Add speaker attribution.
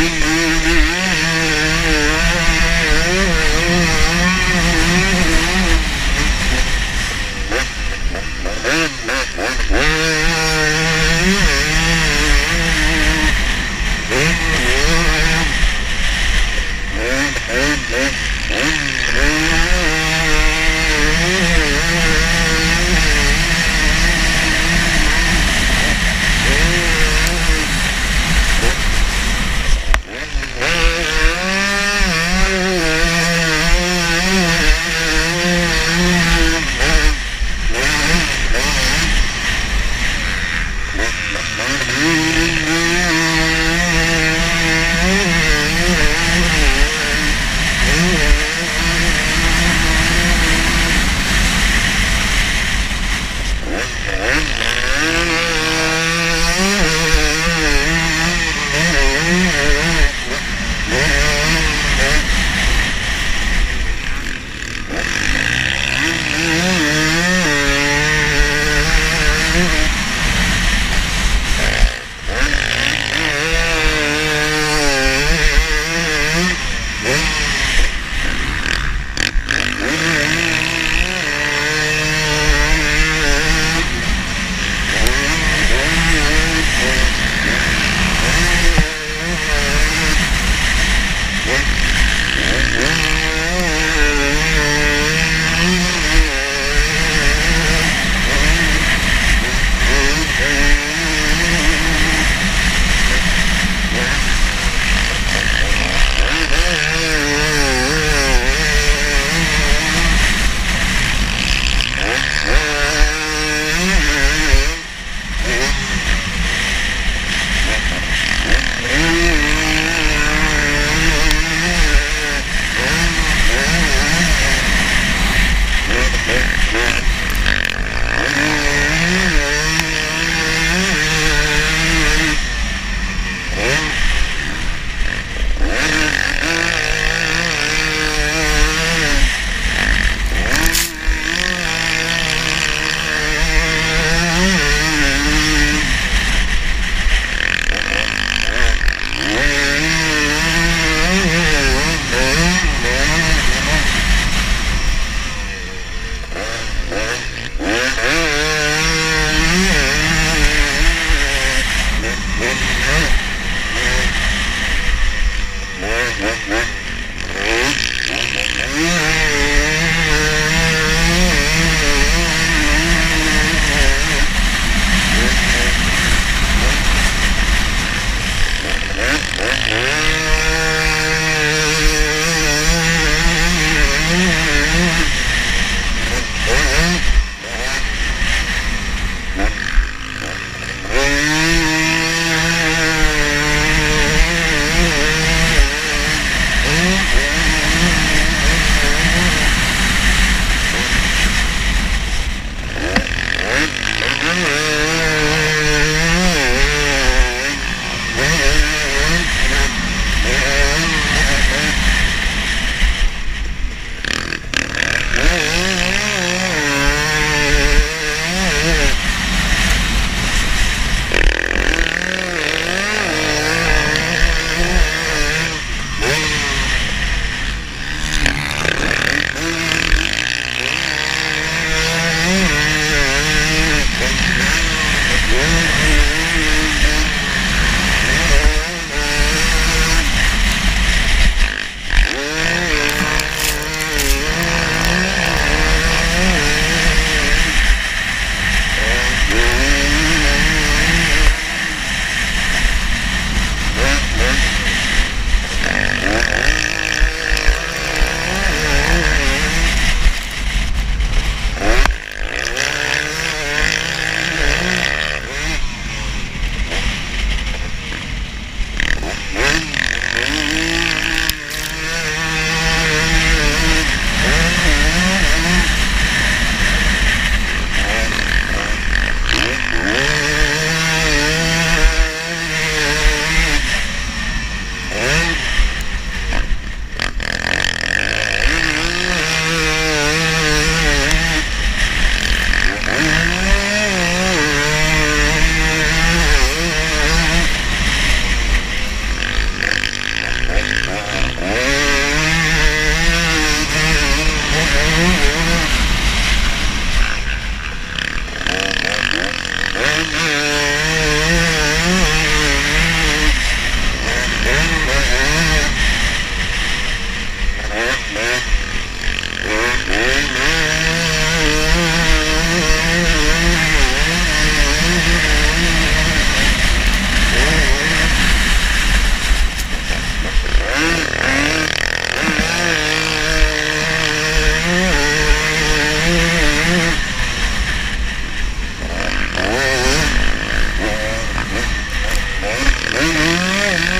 Speaker 1: Yeah. Mm-hmm.